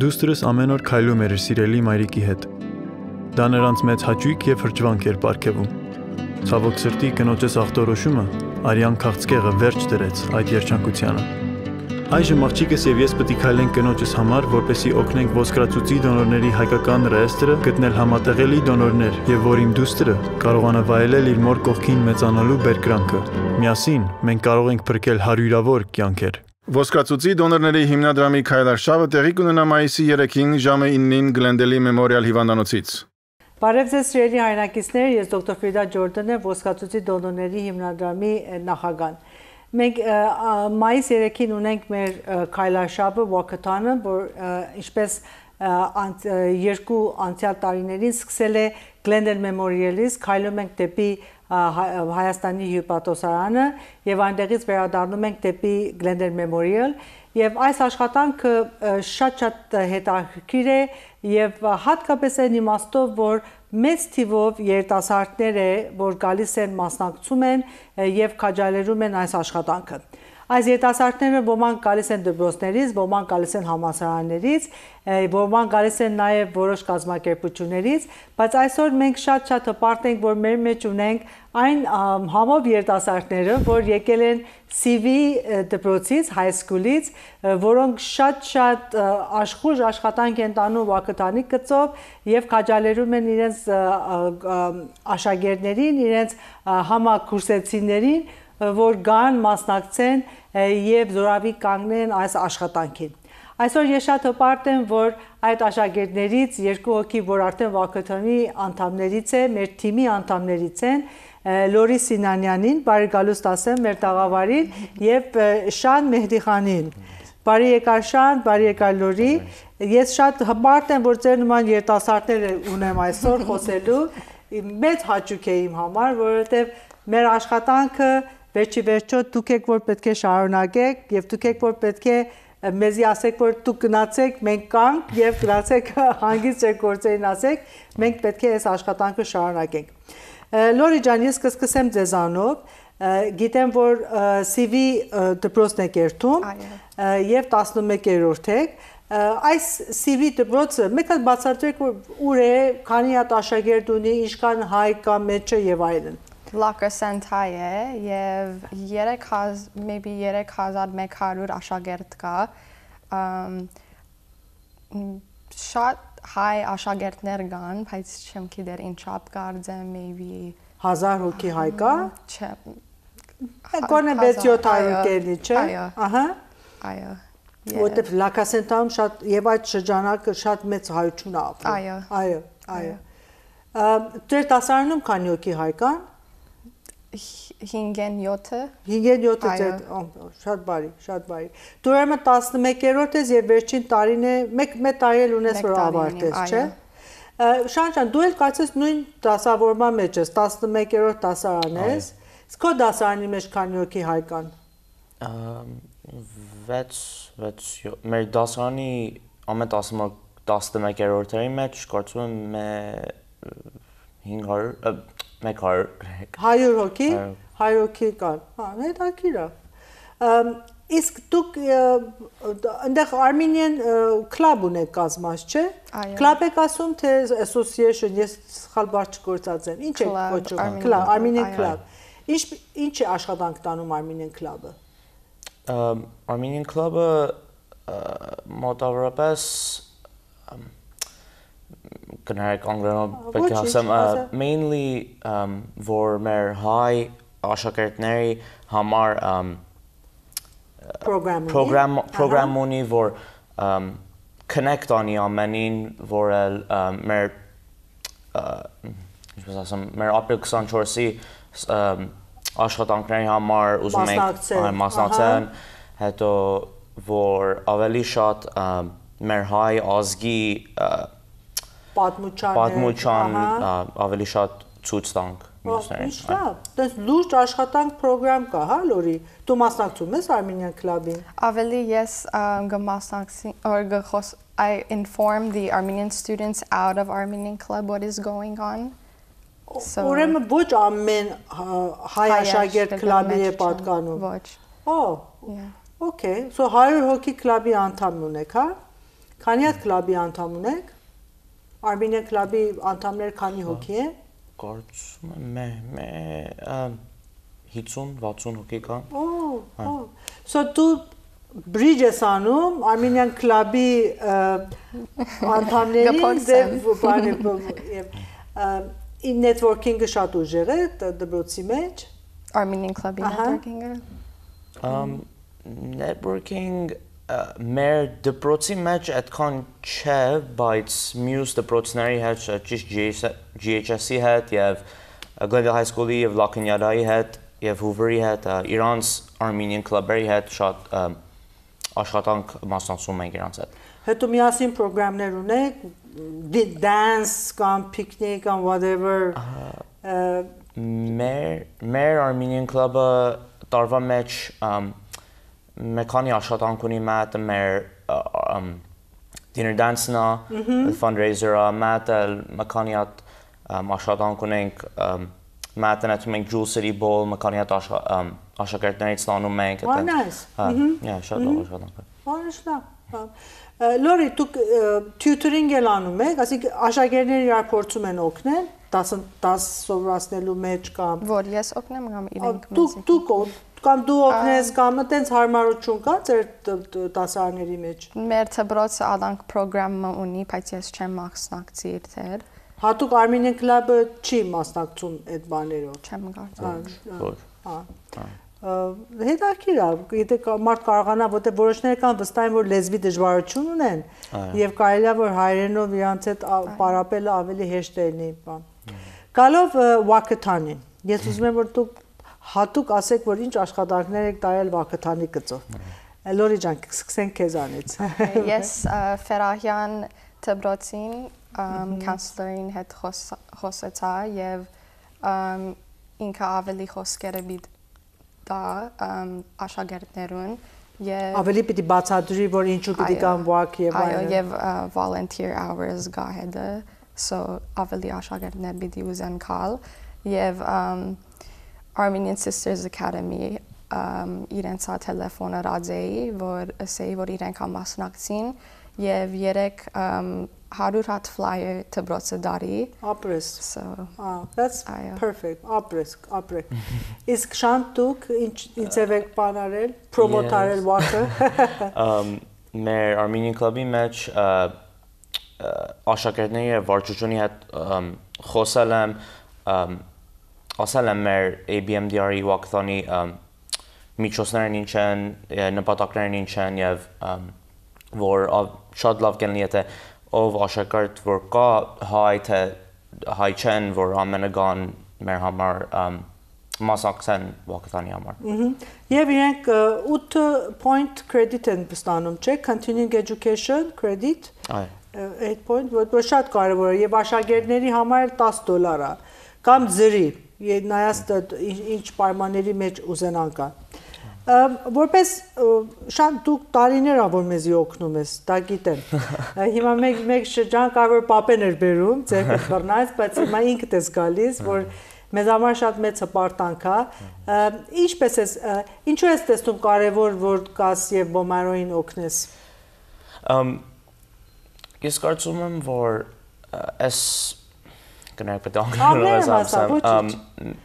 Դուստրս ամեն օր քայլում էր իր սիրելի մայրիկի հետ։ Դա նրանց մեծ հաճույք եւ հրճվանք էր ապարգևում։ Ցավոք սրտի կնոջս ախտորոշումը Արիան քաղցկեղը վերջ դրեց այդ երջանկությանը։ Այժմ աղջիկս եւ ես պետք է քայլենք կնոջս համար, որպեսի օգնենք ոսկրածուծի դոնորների հայկական ռեեստրը գտնել համատեղելի դոնորներ եւ որ իմ դուստրը կարողանա վայելել իր մոր կողքին մեծանալու բերկրանքը։ Միասին մենք կարող ենք փրկել հարյուրավոր կյանքեր։ Ոսկրածուծի դոնորների հիմնադրամի քայլարշավը տեղի կունենա մայիսի 3-ին ժամը 9-ին Գլենդելի Մեմորիալ հիվանդանոցից։ Բարև ձեզ սիրելի հայրենակիցներ, ես դոկտոր Ֆրիդա Ջորդան եմ, ոսկրածուծի դոնորների հիմնադրամի նախագահ։ Մենք մայիս 3-ին ունենք մեր քայլարշավը Walkathon-ը, որ ինչպես երկու անցյալ տարիներին սկսել է Glendale Memorial-ից, քայլում ենք դեպի Հայաստանի հյուպատոսարանը եւ այնտեղից վերադառնում ենք դեպի Glendale Memorial եւ այս աշխատանքը շատ-շատ հետաքրքիր է եւ հատկապես այն իմաստով, որ մեծ թիվով երիտասարդներ է, որ գալիս են մասնակցում են եւ քաջալերում են այս աշխատանքը։ Այս երիտասարդները ոմանք գալիս են դպրոցներից, ոմանք գալիս են համասարաններից, ոմանք գալիս են նաև որոշ կազմակերպություններից, բայց այսօր մենք շատ-շատ հպարտ ենք, որ մեր մեջ ունենք այն համով երիտասարդները, որ եկել են CV դպրոցից, high school-ից, որոնք շատ-շատ աշխուժ աշխատանք են տանում Վակտանի գծով եւ քաջալերում են իրենց աշակերտներին, իրենց համակուրսեցիներին, որ գան մասնակցեն եւ զորավի կանգնեն այս աշխատանքին։ Այսօր ես շատ հպարտ եմ, որ այդ աշակերտներից երկու հոգի, որ արդեն Վակոթոնի անդամներից է, մեր թիմի անդամներից են, Լորի Սինանյանին, բարի գալուստ ասեմ մեր տաղավարին եւ Շան Մեհդիխանին։ Բարի եկար Շան, բարի եկար Լորի։ Ես շատ հպարտ եմ, որ ձեր նման երիտասարդներ ունեմ այսօր խոսելու։ Մեծ հաճույք է իմ համար, որովհետեւ մեր աշխատանքը վերջի վերջո դուք եք որ պետք է շարունակեք եւ դուք եք որ պետք է մեզի ասեք որ դուք գնացեք մենք կանք եւ գնացեք հանգիստ եք գործերին ասեք մենք պետք է այս աշխատանքը շարունակենք Լորի ջան ես կսկսեմ ձեզանով գիտեմ որ CV դպրոցն եք երթում եւ 11-րդ եք այս CV դպրոցը մեկ հատ բացատրեք որ ուր է քանի հատ աշակերտ ունի ինչքան հայ կա մեջը եւ այլն լակասենթայ է եւ 3000 maybe 3100 աշակերտ կա շատ հայ աշակերտներ կան, բայց չեմ գիտեր ինչապ կարծեմ maybe 1000 հոգի հայ կա։ Չէ։ Կոնե 6-700 կերնի, չէ։ Այո։ Ահա։ Այո։ Որտեվ լակասենտայում շատ եւ այդ շրջանակը շատ մեծ հայություն է ապրում։ Այո։ Այո, այո։ Դեր դասարանում քանի հոգի հայ կան։ 5-ն 7-ը 5-ն 7-ը շատ բարի, շատ բարի։ Դու ուրեմն 11-րդ ես եւ վերջին տարին է, մեկ մեկ տարի էլ ունես որ ավարտես, չէ՞։ Շանջան, դու էլ կարծես նույն դասավորման մեջ ես, 11-րդ դասարան ես։ Իսկ քո դասարանի մեջ քանի հոգի հայ կան։ 6 6 մեր դասարանի ամեն 11-րդերի մեջ կարծում եմ 500 100 100 հոգի 100 հոգի կան հա հետաքրիր է իսկ դուք այնտեղ Armenian club ունեք կազմած, չէ՞։ Club եք ասում թե association, ես սխալ բառ չգործած եմ։ Ինչ է կոչում։ Club, Armenian club։ Ինչ ինչ է աշխատանք տանում Armenian club-ը։ Armenian club-ը մոտավորապես կներեք անգլերենով պետք է ասեմ mainly որ մեր հայ աշակերտների համար program program ունի որ connect անի ամենին որ էլ մեր ինչպես ասեմ մեր ապրիլ 24-ի աշխատանքների համար ուզում ենք մասնակցեն հետո որ ավելի շատ մեր հայ ազգի պատմուչան պատմուչան ավելի շատ ցույց տանք մյուսներին։ Ինչ լավ, դες լուրջ աշխատանք ծրագրամ կա, հա Լորի։ Դու մասնակցում ես Armenian Club-ին։ Ավելի ես գմասնակցի or գխոս I inform the Armenian students out of Armenian Club what is going on. So Ուրեմն ոչ ամեն հայ աշակերտ կլաբի է պատկանում։ Ոչ։ Oh. Okay, so 100 հոգի կլաբի անդամ ունեք, հա։ Քանի հատ կլաբի անդամ ունեք։ Armenian Club-ի անդամներ քանի հոգի են։ Կարծում եմ մե մե 50-60 հոգի կան։ Օ, օ։ So դու bridge ես անում Armenian Club-ի անդամների դեպ բանը եւ networking-ը շատ ուժեղ է դպրոցի մեջ։ Armenian Club-ի networking-ը։ Um networking մեր դպրոցի մեջ այդքան չէ, բայց մյուս դպրոցների հետ ճիշտ GHS-ի հետ եւ Glenville High School-ի եւ Լաքնյարայի հետ եւ Hoover-ի հետ իրանց Armenian Club-երի հետ շատ աշխատանք մասնակցում ենք իրանց հետ։ Հետո միասին ծրագրեր ունեք, dance կամ picnic կամ whatever մեր մեր Armenian Club-ը տարվա մեջ մեքանի աշխատանք ունի մատը մեր dinner dance-նա, fundraiser-ը, մատը մեքանի հատ աշխատանք ունենք մատը նետում ենք Jewel City Bowl, մեքանի հատ աշակերտներից ստանում ենք այդտեղ։ Nice։ Հա, շատ լավ աշխատանք Բարեշտա։ Լորի, դուք tutoring էլ անում եք, ասիկ աշակերտները իրար փորձում են օգնել 10 10 սովորացնելու մեջ կամ Որ ես օգնեմ կամ իրենք մեզ։ Դուք դուք կամ դու օգնես կամ այտենց հարմարություն կա ձեր դասարանների մեջ։ Մեր դպրոցը ադանք ծրագրամը ունի, բայց ես չեմ մասնակցի իր Հատուկ Armenian Club-ը չի մասնակցում այդ բաներով։ Չեմ կարծում։ Ոչ։ Հա։ Հետաքրքիր է, եթե մարդ կարողանա, որտեղ որոշները կան վստահ են, որ լեզվի դժվարություն ունեն, եւ կարելի է որ հայերենով իրանց հետ պարապելը ավելի հեշտ լինի, բան։ Գալով Վակթանին։ Ես ուզում եմ որ դուք հատուկ ասեք, որ ինչ աշխատանքներ եք տարել Վակթանի գծով։ Լորի ջան, սկսենք քեզանից։ Ես Ֆերահյան Տբրոցին կանսլերին հետ խոսեցա եւ ինքը ավելի խոսքերը բիդ դա աշակերտներուն եւ ավելի պիտի բացատրի որ ինչու պիտի կան walk եւ այո եւ volunteer hours գա հետը so ավելի աշակերտներ պիտի ուզեն կալ եւ Armenian Sisters Academy um, իրենց հա տելեֆոնը ռադեի, որ ասեի, որ իրենք համասնակցին եւ երեք um, 100 հատ flyer դբրոցը դարի ապրես so ah that's այո. perfect ապրես ապրեք իսկ շանտուկ ինչ ինչև եք բանարել պրոմոտարել վակը um մեր Armenian Club-ի մեջ աշակերտների եւ վարչությունի հետ խոսել եմ ասել եմ մեր ABMDR-ի վակտանի միջոցներն ինչ են, նպատակներն ինչ են եւ որ շատ լավ կլինի եթե ով աշակերտ որ կա հայ թե հայ չեն որ ամենը գան մեր համար մասնակցեն վակտանի համար։ Եվ իրենք 8 point credit են ստանում, չէ՞, continuing education credit։ Այո 8 point, որ շատ կարևոր է եւ աշակերտների համար 10 դոլար է կամ ձրի նայած ինչ պայմանների մեջ ուզենան կան։ Որպես շան դուք տարիներ ա որ մեզի օգնում ես, դա գիտեմ։ Հիմա մեկ մեկ շրջան կար որ պապեն էր բերում, ձեր բռնած, բայց հիմա ինքդ ես գալիս, որ մեզ համար շատ մեծ հպարտանք է։ Ինչպես ես, ինչու ես տեսնում կարևոր որ կաս եւ բոմարոին օգնես։ Ամ ես կարծում եմ որ այս կներեք պետք է անգլերենով ասեմ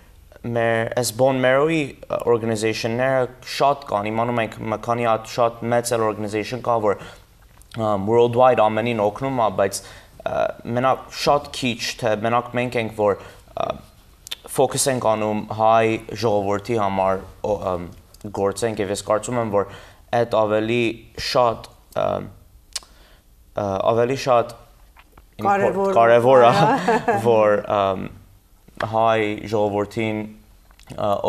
մեր այս Bon Marrow-ի organization-ները շատ կան, իմանում ենք մկանի հատ շատ մեծ էլ organization կա, որ worldwide ամենին օգնում է, բայց մենակ շատ քիչ թե մենակ մենք ենք, որ focus ենք անում հայ ժողովրդի համար գործենք եւ ես կարծում եմ, որ այդ ավելի շատ ավելի շատ կարևոր է որ հայ ժողովրդին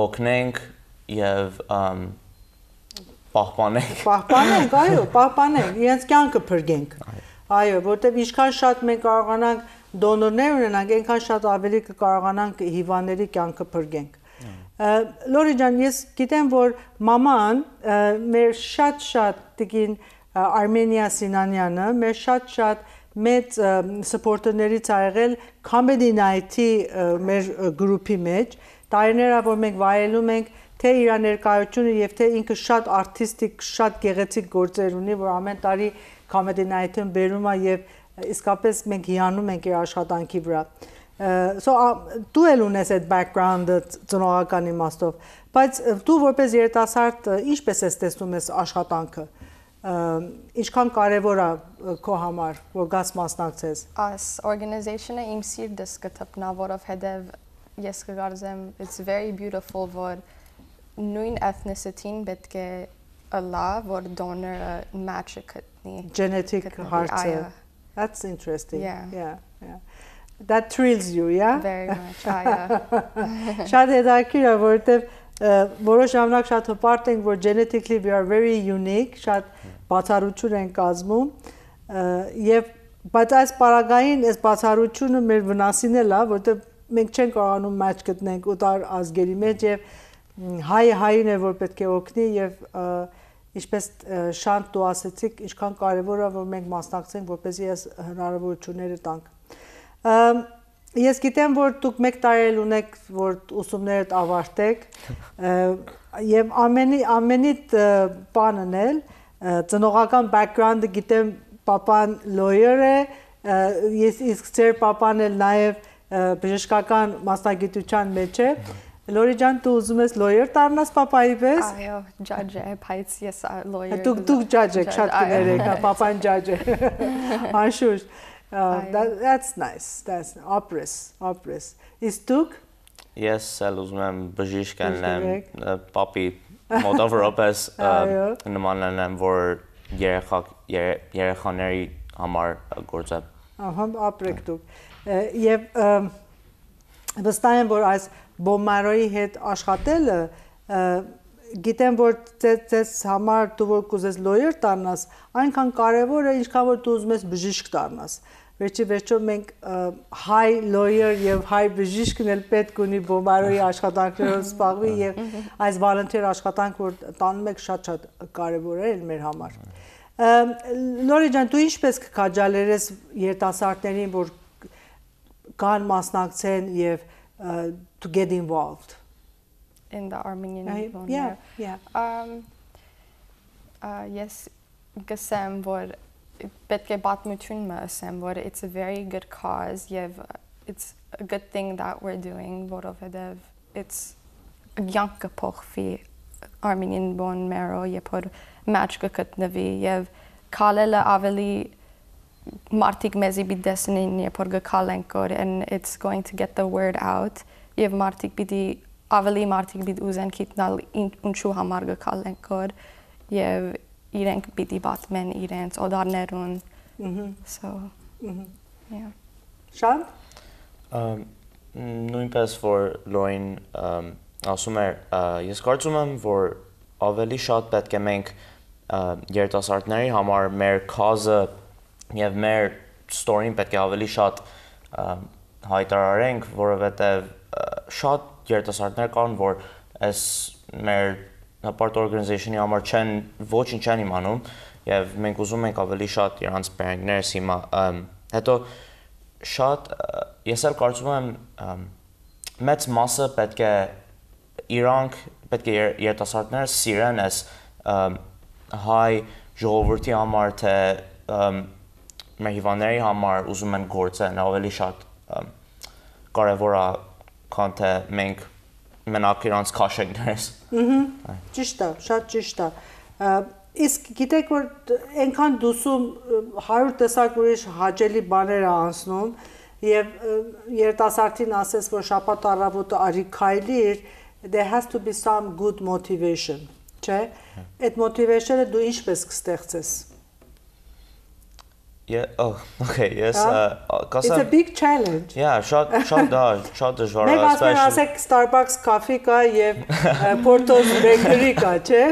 օգնենք եւ պահպանենք պահպանենք այո պահպանենք իրենց կյանքը փրկենք այո որտեվ ինչքան շատ մենք կարողանանք դոնորներ ունենանք այնքան շատ ավելի կկարողանանք հիվանդների կյանքը փրկենք Լորի ջան, ես գիտեմ, որ մաման մեր շատ-շատ տիկին Արմենիա Սինանյանը մեր շատ-շատ մեծ սպորտերներից ա եղել Comedy Night-ի մեր գրուպի մեջ։ Տարիներ ա որ մենք վայելում ենք թե իր ներկայությունը եւ թե ինքը շատ artistic, շատ գեղեցիկ գործեր ունի, որ ամեն տարի comedy night-ում բերում է եւ իսկապես մենք հիանում ենք իր աշխատանքի վրա։ So դու էլ ունես այդ background-ը ծնողական իմաստով, բայց դու որպես երիտասարդ ինչպես ես տեսնում ես աշխատանքը ինչքան կարևոր է քո համար որ գաս մասնակցես Այս organization-ը իմ սիրտս կթափնա որովհետև ես կգարձեմ it's very beautiful որ նույն ethnicity-ին պետք է ըլա որ donor-ը match-ը գտնի genetic հարցը That's interesting. Yeah. Yeah. Yeah. That thrills you, yeah? Very much. Այո։ Շատ հետաքրքիր է, որովհետև որոշ ժամանակ շատ հպարտ ենք, որ genetically we are very unique, շատ բացառություն են կազմում եւ բայց այս պարագային այս բացառությունը մեր վնասին է, որովհետև մենք չենք կարողանում match գտնենք օտար ազգերի մեջ եւ հայը հային է որ պետք է օգնի եւ ինչպես շանտ դու ասեցիք, ինչքան կարևոր է որ մենք մասնակցենք, որպեսզի այս հնարավորությունները տանք։ Ես գիտեմ, որ դուք մեկ տարի էլ ունեք, որ ուսումներդ ավարտեք եւ ամենի ամենիդ բանն էլ ծնողական background-ը գիտեմ, papan lawyer է, ես իսկ ծեր papan էլ նաեւ բժշկական մասնագիտության մեջ է։ Լորի ջան, դու ուզում ես lawyer դառնաս papai պես։ Այո, judge է, բայց ես lawyer։ Դուք դուք judge եք, շատ կներեք, papan judge է։ Անշուշտ։ that, that's nice. That's operas, operas. Is դուք Ես էլ ուզում եմ բժիշկ անեմ, papi մոտավորապես նման անեմ, որ երեխա երեխաների համար գործեմ։ Ահա, ապրեք դուք։ Եվ վստահ եմ, որ այս Բոմարոյի հետ աշխատելը գիտեմ որ ձեզ համար դու որ կուզես lawyer դառնաս, այնքան կարևոր է, ինչքան որ դու ուզում ես բժիշկ դառնաս։ Վերջի վերջո մենք հայ lawyer եւ հայ բժիշկն էլ պետք ունի բոմարոյի աշխատանքներով զբաղվի եւ այս volunteer աշխատանք որ տանում եք շատ-շատ կարևոր է մեր համար։ Լորի ջան, դու ինչպես կքաջալերես երիտասարդներին, որ կան մասնակցեն եւ to get involved in the Armenian right? Yeah, yeah. Um, uh, yes, գսեմ, որ պետք է պատմությունը ասեմ, որ it's a very good cause, եւ it's a good thing that we're doing, որովհետեւ it's young կփոխվի Armenian bone marrow, երբ որ match կգտնվի եւ քալելը ավելի մարդիկ մեզի պիտի տեսնեն, երբ որ գքալենք որ and it's going to get the word out եւ մարդիկ պիտի ավելի մարդիկ պիտի ուզեն գիտնալ ինչու համար գկալեն կոր եւ իրենք պիտի պատմեն իրենց օդարներուն so yeah Շան նույնպես որ լոին ասում էր ես կարծում եմ որ ավելի շատ պետք է մենք երիտասարդների համար մեր cause-ը եւ մեր story-ին պետք է ավելի շատ հայտարարենք, որովհետեւ շատ երիտասարդներ կան, որ այս մեր հպարտ օրգանիզացիոնի համար չեն ոչինչ չեն իմանում եւ մենք ուզում ենք ավելի շատ իրանց բերանգներ հիմա հետո շատ ես էլ կարծում եմ մեծ մասը պետք է իրանք պետք է երիտասարդները սիրեն այս հայ ժողովրդի համար թե մեր հիվանդների համար ուզում են գործեն ավելի շատ կարևոր է քան թե մենք մենակ իրանց քաշենք դրես։ Ահա։ Ճիշտ է, շատ ճիշտ է։ Իսկ գիտեք որ այնքան դուսում 100 տեսակ ուրիշ հաճելի բաներ է անցնում եւ երիտասարդին ասես որ շաբաթ առավոտը արի քայլիր there has to be some good motivation չէ այդ motivation-ը դու ինչպես կստեղծես Yeah, oh, okay, yes. It's a big challenge. Yeah, շատ շատ դա, շատ դժվար է, especially։ Մենք ասենք Starbucks coffee կա եւ Porto's bakery կա, չէ։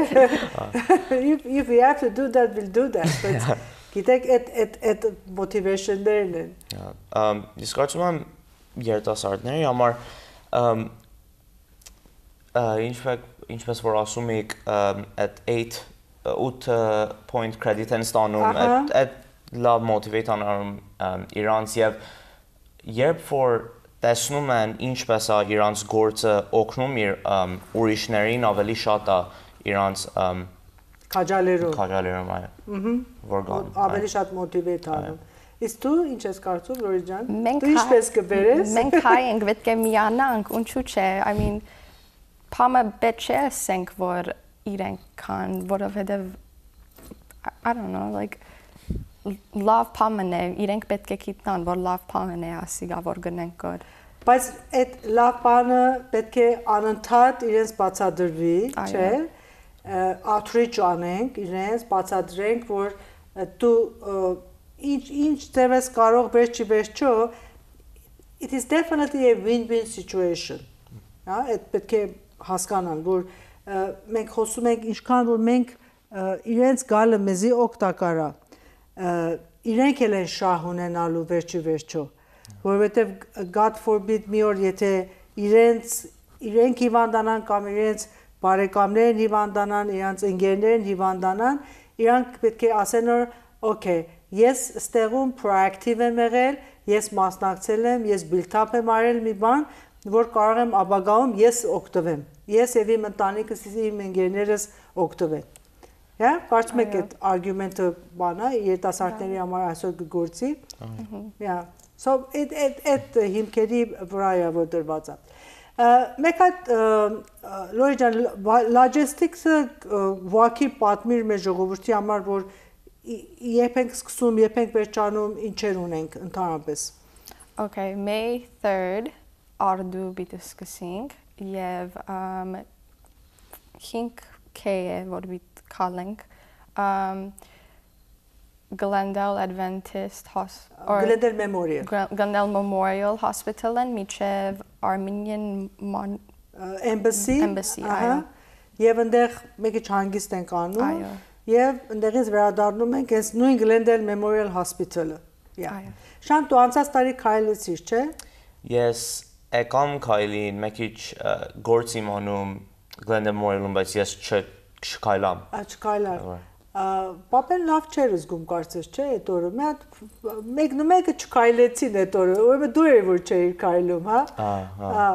If if we have to do that, we'll do that. But գիտեք, այդ այդ այդ motivation-ներն են։ Um, ես կարծում եմ երիտասարդների համար um ինչպես ինչպես որ ասում եք, at 8 8 point credit-ն ստանում, այդ այդ լավ մոտիվեյտ անում իրանց եւ երբ որ տեսնում են ինչպես է իրանց գործը օգնում իր ուրիշներին ավելի շատ է իրանց քաջալերով քաջալերով այո որ գան ավելի շատ մոտիվետ անում Իսկ դու ինչ ես կարծում, Լորի ջան։ Դու ինչպես կբերես։ Մենք հայ ենք, պետք է միանանք, ինչու՞ չէ։ I mean, փամը պետք չէ ասենք, որ իրենք կան, որովհետև I don't know, like love փամն է, իրենք պետք է գիտնան, որ love փամն է, ասիգա որ գնենք գոր։ Բայց այդ love բանը պետք է անընդհատ իրենց բացադրվի, չէ՞։ Outreach անենք, իրենց բացադրենք, որ դու ինչ ինչ ձևես կարող վերջի վերջո it is definitely a win-win situation։ Հա, այդ պետք է հասկանան, որ մենք խոսում ենք ինչքան որ մենք իրենց գալը մեզի օգտակար է իրենք էլ են շահ ունենալու վերջի վերջո որովհետև God forbid մի օր եթե իրենց իրենք հիվանդանան կամ իրենց բարեկամներն հիվանդանան, իրանց ընկերներն հիվանդանան, իրանք պետք է ասեն որ okay, ես ստեղում proactive եմ եղել, ես մասնակցել եմ, ես build up եմ արել մի բան, որ կարող եմ ապագայում ես օգտվեմ։ Ես եւ իմ ընտանիքս, իմ ընկերներս օգտվեն։ Հա, կարծում եք այդ արգումենտը բանա երիտասարդների համար այսօր կգործի։ Հա։ So այդ այդ այդ հիմքերի վրա է որ դրված է։ Մեկ հատ Լորի ջան logistics-ը վակի պատմիր մեր ժողովրդի համար որ երբ ենք սկսում, երբ ենք վերջանում, ինչեր ունենք ընդհանրապես։ Okay, May 3rd արդու պիտի սկսենք եւ 5K է որ պիտի քալենք Glendale Adventist Hospital or Glendale Memorial Glendale Memorial Hospital-ն միջև Armenian Mon Embassy Embassy, այո։ Եվ այնտեղ մեկը չհանգիստ ենք անում։ Այո։ Եվ այնտեղից վերադառնում ենք այս նույն Glendale Memorial Hospital-ը։ Այո։ Շան դու անցած տարի քայլեցիր, չէ՞։ Ես եկամ քայլին, մեկ քիչ գործ իմանում Glendale Memorial-ում, բայց ես չքայլամ։ Չքայլար։ Պապեն լավ չէր զգում կարծես, չէ, այդ օրը։ Մի հատ մեկն ու մեկը չքայլեցին այդ օրը, ուրեմն դու ես որ չէիր քայլում, հա։ Հա, հա։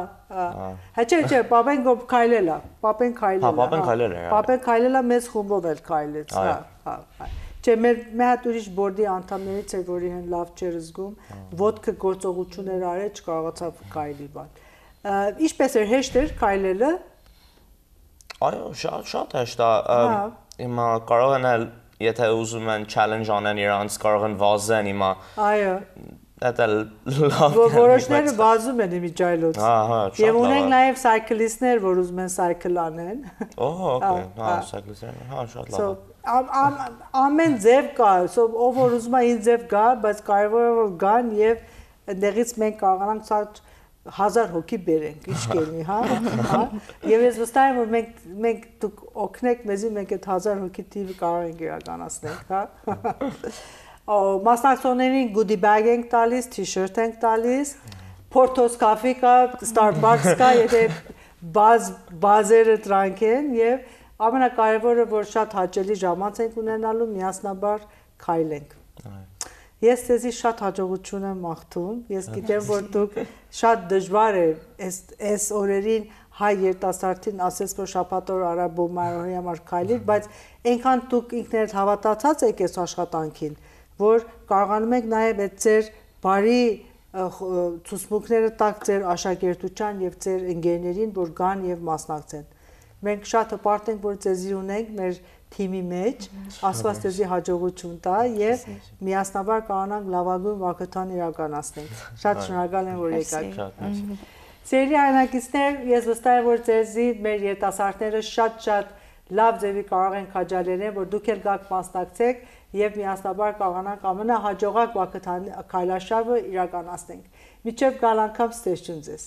Հա չէ, չէ, պապեն գոբ քայլել է, պապեն քայլել է։ Հա, պապեն քայլել է։ Պապեն քայլել է, մեծ խումբով էլ քայլեց, հա, հա։ Չէ, մեր մի հատ ուրիշ բորդի անդամներից էր, որ իրեն լավ չէր զգում, ոդկը գործողություններ արել, չկարողացավ քայլի բան։ Ինչպես էր հեշտ էր քայլելը։ Այո, շատ շատ հեշտ է։ Հիմա կարող են էլ եթե ուզում են challenge անեն իրանց կարող են վազեն հիմա։ Այո։ Դա լավ։ Որոշները վազում են իմիջայլոց։ Հա, հա, շատ լավ։ Եվ ունենք նաև սայքլիստներ, որ ուզում են սայքլ անեն։ Օհ, օքեյ, հա, սայքլիստներ, հա, շատ լավ։ Ամեն ձև կա, ով որ ուզում է ին ձև գա, բայց կարևորը որ գան եւ այնտեղից մենք կարողանանք ցած հազար հոգի բերենք, ինչ կերնի, հա, հա։ Եվ ես վստահ եմ, որ մենք մենք դուք օգնեք մեզի, մենք այդ հազար հոգի թիվը կարող ենք իրականացնել, հա։ մասնակցողներին goodie bag ենք տալիս, t-shirt ենք տալիս, Portos Coffee կա, Starbucks կա, եթե բազ բազերը տրանք են եւ ամենակարևորը որ շատ հաճելի ժամանց ենք ունենալու միասնաբար քայլենք։ Ես ցեզի շատ հաջողություն եմ մաղթում։ Ես գիտեմ, որ դուք շատ դժվար է այս այս օրերին հայ երիտասարդին ասես որ շապատոր արաբոմարի համար քայլիր, բայց այնքան դուք ինքներդ հավատացած եք այս աշխատանքին, որ կարողանում եք նաև այդ ձեր բարի ցուսմուկները տակ ձեր աշակերտության եւ ձեր ընկերներին, որ գան եւ մասնակցեն։ Մենք շատ հպարտ ենք, որ ձեզի ունենք մեր թիմի մեջ, Աստված ձեզի հաջողություն տա եւ միասնաբար կարողանանք լավագույն վակտան իրականացնենք։ Շատ շնորհակալ եմ, որ եկաք։ Սերի հայնակիցներ, ես վստահ եմ, որ ձեզի մեր երիտասարդները շատ-շատ լավ ձևի կարող են քաջալերեն, որ դուք էլ գաք մասնակցեք եւ միասնաբար կարողանանք ամենահաջողակ վակտան քայլաշավը իրականացնենք։ Միջև գալ անգամ ստեյշն ձեզ։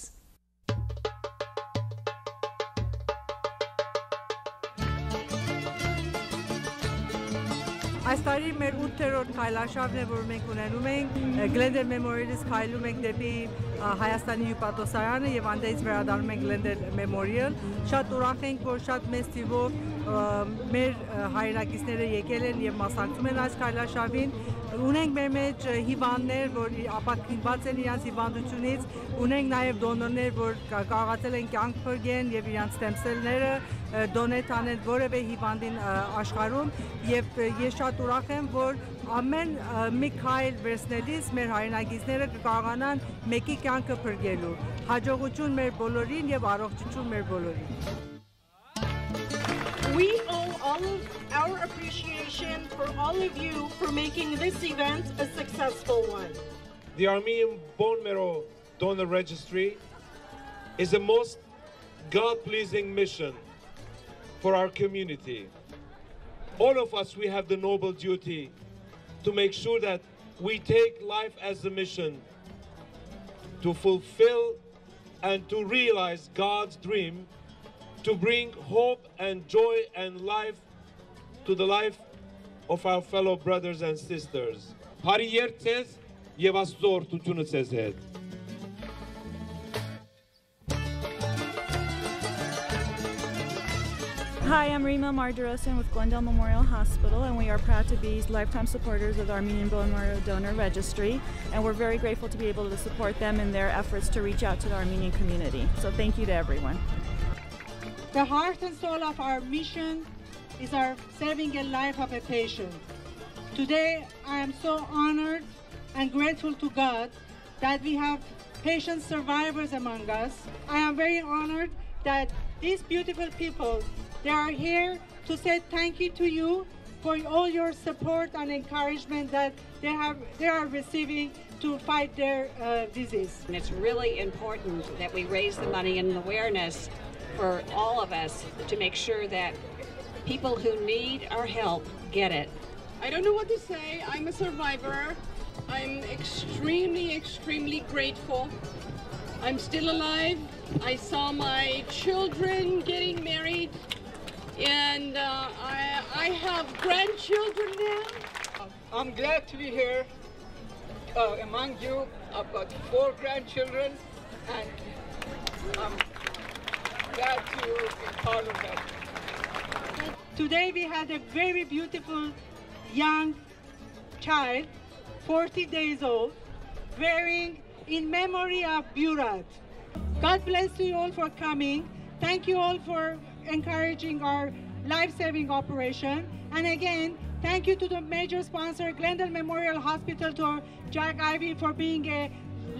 մեր 8-րդ քայլաշավն է, որ մենք ունենում ենք Glendale Memorial-ից քայլում ենք դեպի Հայաստանի հյուպատոսարանը եւ անդերից վերադառնում ենք Glendale Memorial։ Շատ ուրախ ենք, որ շատ մեծ թիվով մեր հայրենակիցները եկել են եւ մասնակցում են այս քայլաշավին ունենք մեր մեջ հիվանդներ, որ ապակինված են իրենց հիվանդությունից, ունենք նաև դոնորներ, որ կարողացել են կյանք փրկեն եւ իրենց ստեմսելները դոնետ անեն որևէ հիվանդին աշխարհում եւ ես շատ ուրախ եմ, որ ամեն մի քայլ վերցնելիս մեր հայրենագիցները կկարողանան մեկի կյանքը փրկելու։ Հաջողություն մեր բոլորին եւ առողջություն մեր բոլորին։ We owe all of our appreciation for all of you for making this event a successful one. The Armenian Bone Marrow Donor Registry is a most God-pleasing mission for our community. All of us, we have the noble duty to make sure that we take life as a mission to fulfill and to realize God's dream to bring hope and joy and life to the life of our fellow brothers and sisters. Har yer tez, yevas zor tutunut sezed. Hi, I'm Rima Mardarosan with Glendale Memorial Hospital, and we are proud to be lifetime supporters of the Armenian Bone Marrow Donor Registry, and we're very grateful to be able to support them in their efforts to reach out to the Armenian community. So thank you to everyone. The heart and soul of our mission is our saving a life of a patient. Today, I am so honored and grateful to God that we have patient survivors among us. I am very honored that these beautiful people they are here to say thank you to you for all your support and encouragement that they have they are receiving to fight their uh, disease. And it's really important that we raise the money and awareness for all of us to make sure that people who need our help get it. I don't know what to say. I'm a survivor. I'm extremely, extremely grateful. I'm still alive. I saw my children getting married and uh, I, I have grandchildren now. I'm glad to be here uh, among you. I've got four grandchildren, and I'm glad to be part of that. Today we had a very beautiful young child, 40 days old, wearing in memory of Burat. God bless you all for coming. Thank you all for encouraging our life-saving operation. And again, thank you to the major sponsor, Glendale Memorial Hospital, to Jack Ivy for being a,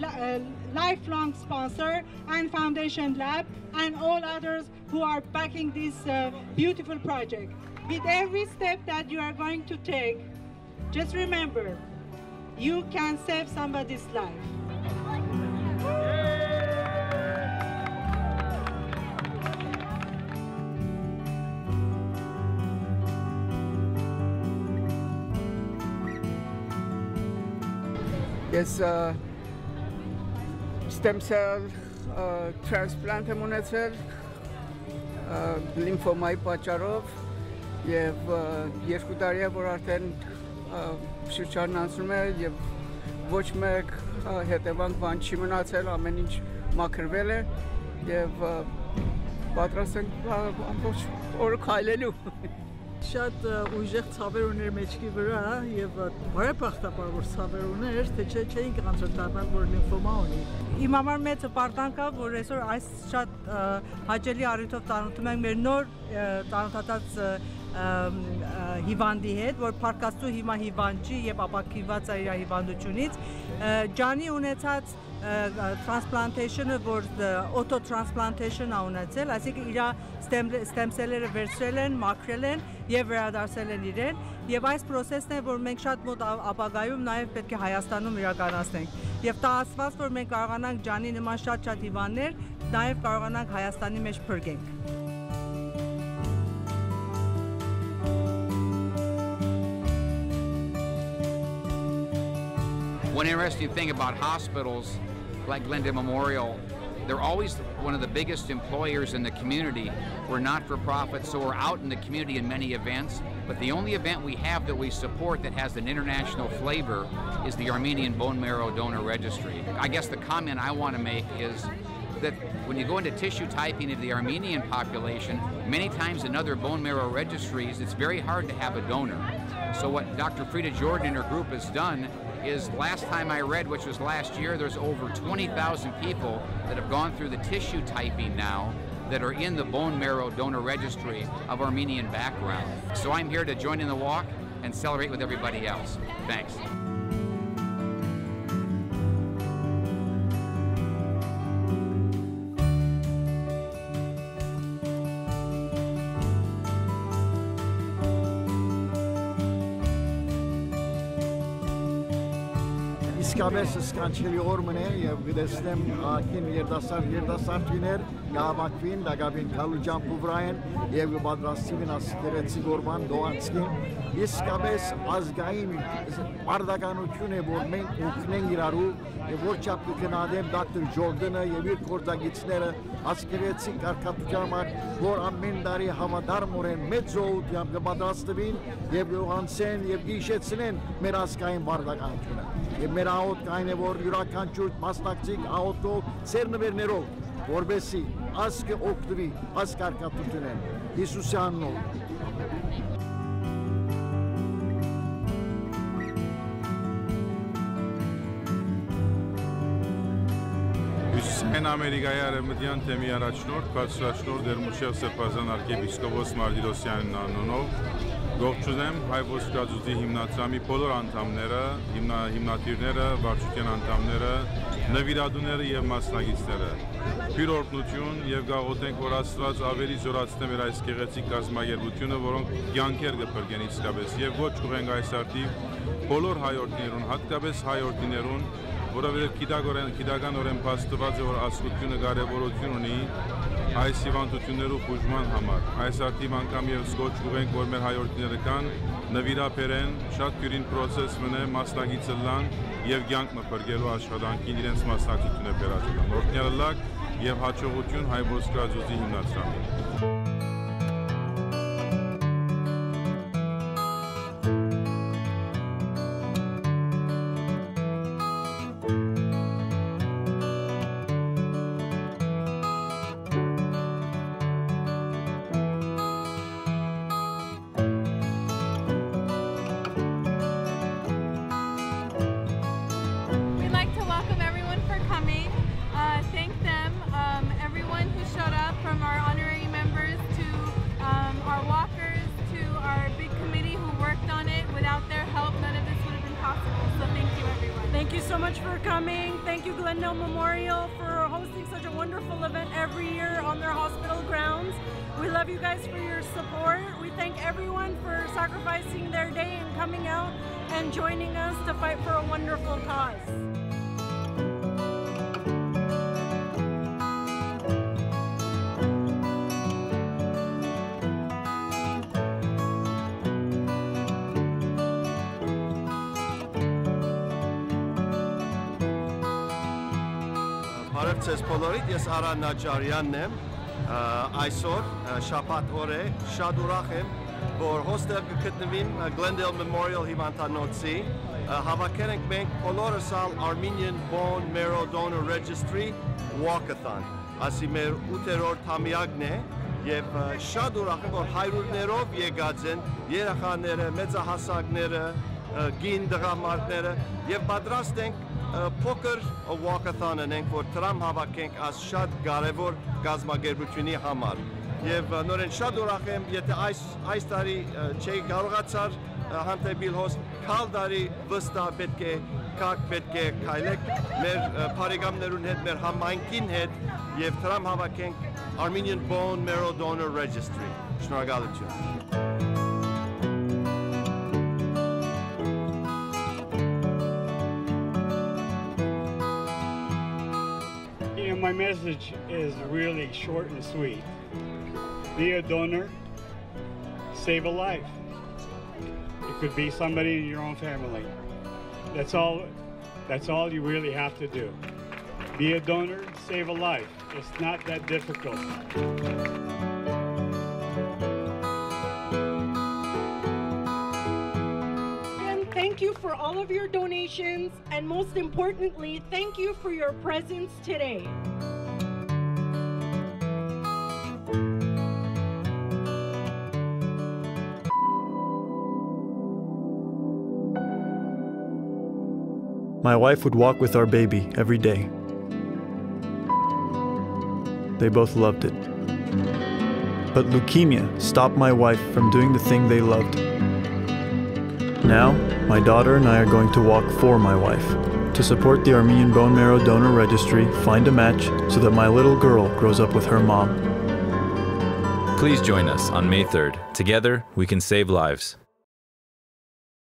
a lifelong sponsor, and Foundation Lab, and all others who are backing this uh, beautiful project. With every step that you are going to take, just remember, you can save somebody's life. Ես stem cell transplant եմ ունեցել լիմֆոմայի պատճառով եւ երկու տարի է որ արդեն շրջանն անցնում է եւ ոչ մեկ հետևանք բան չի մնացել, ամեն ինչ մաքրվել է եւ պատրաստ ենք ամբողջ օրը քայլելու շատ ուժեղ ցավեր ուներ մեջքի վրա եւ բարեբախտաբար որ ցավեր ուներ, թե չէ չէինք անդրադառնալ որ լիմֆոմա ունի։ Իմ համար մեծ հպարտանք է, որ այսօր այս շատ հաճելի առիթով ծանոթում ենք մեր նոր ծանոթացած հիվանդի հետ, որ Փարքաստու հիմա հիվանդ չի եւ ապակիված է իր հիվանդությունից։ Ջանի ունեցած transplantation-ը, որ auto transplantation-ը ունեցել, այսինքն իր stem cell-երը վերցրել են, մաքրել են եւ վերադարձել են իրեն եւ այս process-ն է, որ մենք շատ մոտ ապագայում նաեւ պետք է Հայաստանում իրականացնենք։ Եվ տահասված, որ մենք կարողանանք ջանի նման շատ-շատ հիվանդներ նաեւ կարողանանք Հայաստանի մեջ փրկենք։ One interesting thing about hospitals like Glendale Memorial they're always one of the biggest employers in the community. We're not for profit, so we're out in the community in many events. But the only event we have that we support that has an international flavor is the Armenian Bone Marrow Donor Registry. I guess the comment I want to make is that when you go into tissue typing of the Armenian population, many times in other bone marrow registries, it's very hard to have a donor. So what Dr. Frida Jordan and her group has done is last time I read, which was last year, there's over 20,000 people that have gone through the tissue typing now that are in the bone marrow donor registry of Armenian background. So I'm here to join in the walk and celebrate with everybody else. Thanks. Իսկապես սկանչելի օր մնե եւ գտեսնեմ ակին երդասար երդասարտիներ գաբակվին դագաբին քալուջան պուվրաեն եւ պատրաստին ասկերեցի գորման դոանցկին իսկապես ազգային բարդականություն է որ մենք օգնենք իրարու եւ որ չափ կգնադեմ դոկտոր Ջորդանը եւ իր կորձագիցները ասկերեցի կարգապետության համար որ ամեն տարի համադարմորեն մեծ զոհությամբ կպատրաստվին եւ գողանցեն եւ գիշեցնեն մեր ազգային բարդականությունը եւ մեր աղոտ կային է որ յուրաքանչյուր մասնակցիկ աղոտով ծերնվերներով որբեսի ասկը օգտվի ասկարկատությունեն Հիսուսի անունով Հեն Ամերիկայի արևմտյան թեմի առաջնորդ, բարձրաշնորհ Դերմուշև Սրբազան arczepiskopos Մարտիրոսյանն անունով Ողջունեմ հայ ոսկրածուծի հիմնադրամի բոլոր անդամները, հիմնա, հիմնադիրները, վարչության անդամները, նվիրատուները եւ մասնագետները։ Փյուր օրհնություն եւ գաղութենք, որ Աստված ավելի զորացնե մեր այս գեղեցիկ կազմակերպությունը, որոնք կյանքեր կփրկեն իսկապես եւ ոչ կուղենք այս արտիվ բոլոր հայորդիներուն, հատկապես հայորդիներուն, որովհետև գիտակորեն գիտականորեն փաստված է որ աստվածությունը կարևորություն ունի այս հիվանդություններու բուժման համար։ Այս արտիվ անգամ եւս գոչ կուղենք որ մեր հայորդիները կան նվիրապերեն շատ քյուրին process մնե մասնագիտ լան եւ կյանք մփրկելու աշխատանքին իրենց մասնակցությունը բերածելան։ Օրհնյալակ եւ հաջողություն հայ ոսկրածուծի հիմնադրամին։ so much for coming. Thank you, Glendale Memorial, for hosting such a wonderful event every year on their hospital grounds. We love you guys for your support. We thank everyone for sacrificing their day and coming out and joining us to fight for a wonderful cause. Բոլորիդ, ես Արան Նաջարյանն եմ։ Այսօր շաբաթ օր է, շատ ուրախ եմ, որ հոստել կգտնվիմ Glendale Memorial հիվանդանոցի։ Հավաքել ենք մենք բոլորս ալ Armenian Bone Marrow Donor Registry Walkathon։ Ասի մեր 8-րդ համիակն է եւ շատ ուրախ եմ, որ հայրուրներով եկած են երեխաները, մեծահասակները, գին դղամարդները եւ պատրաստ ենք փոքր walkathon ենք, որ տրամ հավաքենք աս շատ կարևոր գազագերբությունի համար։ Եվ նորեն շատ ուրախ եմ, եթե այս այս տարի չէի կարողացար հանդեպիլ հոս քալ տարի վստահ պետք է կակ պետք է քայլեք մեր բարեկամներուն հետ, մեր համայնքին հետ եւ տրամ հավաքենք Armenian Bone Marrow Donor Registry։ Շնորհակալություն։ message is really short and sweet. Be a donor, save a life. It could be somebody in your own family. That's all that's all you really have to do. Be a donor, save a life. It's not that difficult. thank you for all of your donations, and most importantly, thank you for your presence today. My wife would walk with our baby every day. They both loved it. But leukemia stopped my wife from doing the thing they loved. Now, my daughter and I are going to walk for my wife to support the Armenian Bone Marrow Donor Registry, find a match so that my little girl grows up with her mom. Please join us on May 3rd. Together, we can save lives.